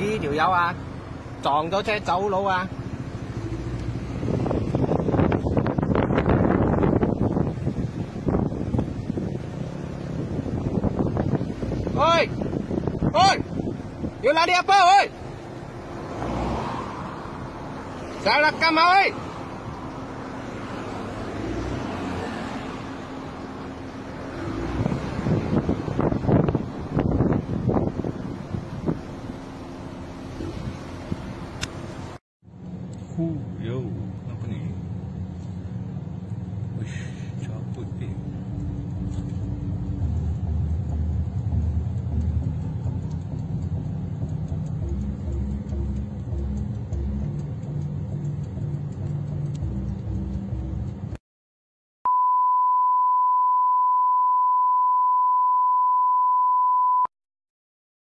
呢條友啊，撞咗車走佬啊！喂，喂，要嚟啲阿婆喂，揸得咁好喂！Cool, yo.